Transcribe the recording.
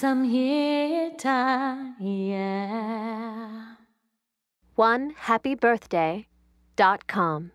come here yeah. One happy birthday dot com.